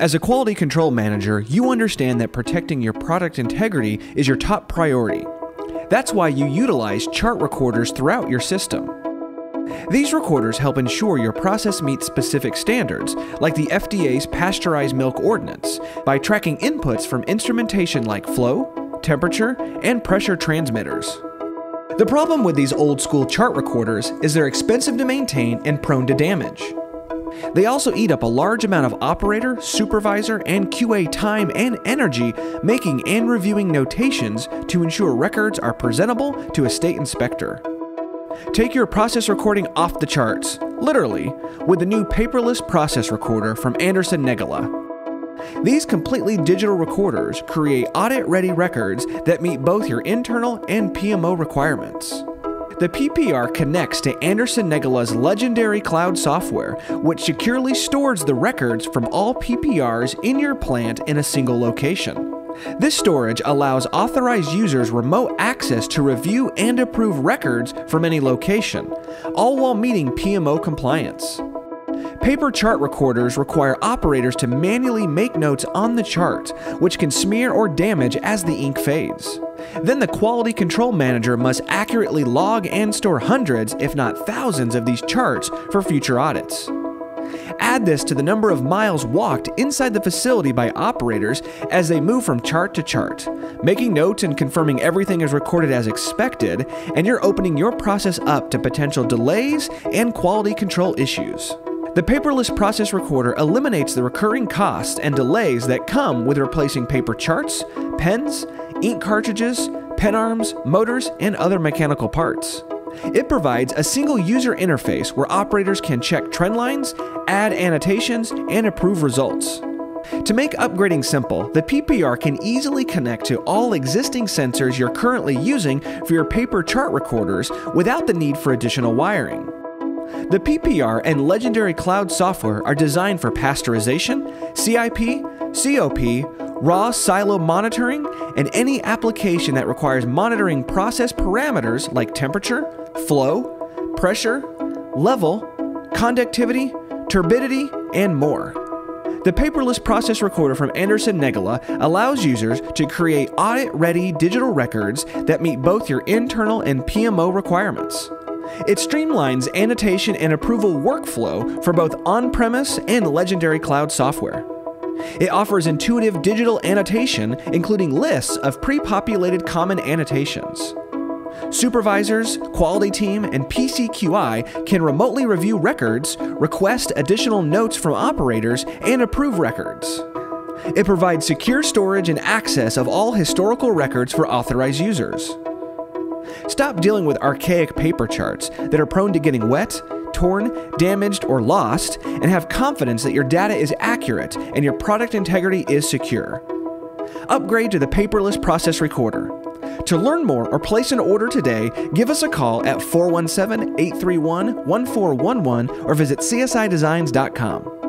As a quality control manager, you understand that protecting your product integrity is your top priority. That's why you utilize chart recorders throughout your system. These recorders help ensure your process meets specific standards, like the FDA's Pasteurized Milk Ordinance, by tracking inputs from instrumentation like flow, temperature, and pressure transmitters. The problem with these old school chart recorders is they're expensive to maintain and prone to damage. They also eat up a large amount of operator, supervisor, and QA time and energy making and reviewing notations to ensure records are presentable to a state inspector. Take your process recording off the charts, literally, with the new paperless process recorder from Anderson Negele. These completely digital recorders create audit ready records that meet both your internal and PMO requirements. The PPR connects to Anderson Negele's legendary cloud software, which securely stores the records from all PPRs in your plant in a single location. This storage allows authorized users remote access to review and approve records from any location, all while meeting PMO compliance. Paper chart recorders require operators to manually make notes on the chart, which can smear or damage as the ink fades. Then the quality control manager must accurately log and store hundreds, if not thousands, of these charts for future audits. Add this to the number of miles walked inside the facility by operators as they move from chart to chart, making notes and confirming everything is recorded as expected, and you're opening your process up to potential delays and quality control issues. The paperless process recorder eliminates the recurring costs and delays that come with replacing paper charts, pens, ink cartridges, pen arms, motors, and other mechanical parts. It provides a single user interface where operators can check trend lines, add annotations, and approve results. To make upgrading simple, the PPR can easily connect to all existing sensors you're currently using for your paper chart recorders without the need for additional wiring. The PPR and Legendary Cloud software are designed for pasteurization, CIP, COP, raw silo monitoring, and any application that requires monitoring process parameters like temperature, flow, pressure, level, conductivity, turbidity, and more. The paperless process recorder from Anderson Negele allows users to create audit ready digital records that meet both your internal and PMO requirements. It streamlines annotation and approval workflow for both on premise and legendary cloud software. It offers intuitive digital annotation, including lists of pre populated common annotations. Supervisors, quality team, and PCQI can remotely review records, request additional notes from operators, and approve records. It provides secure storage and access of all historical records for authorized users. Stop dealing with archaic paper charts that are prone to getting wet, torn, damaged, or lost, and have confidence that your data is accurate and your product integrity is secure. Upgrade to the paperless process recorder. To learn more or place an order today, give us a call at 417 831 1411 or visit CSIDesigns.com.